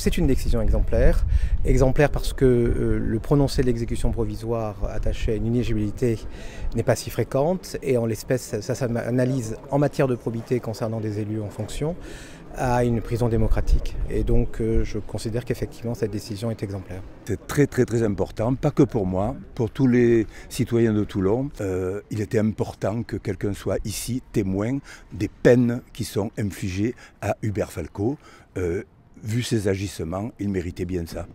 C'est une décision exemplaire. Exemplaire parce que euh, le prononcé de l'exécution provisoire attaché à une inéligibilité n'est pas si fréquente et en l'espèce, ça s'analyse en matière de probité concernant des élus en fonction à une prison démocratique. Et donc euh, je considère qu'effectivement cette décision est exemplaire. C'est très très très important, pas que pour moi, pour tous les citoyens de Toulon. Euh, il était important que quelqu'un soit ici témoin des peines qui sont infligées à Hubert Falco vu ses agissements, il méritait bien ça.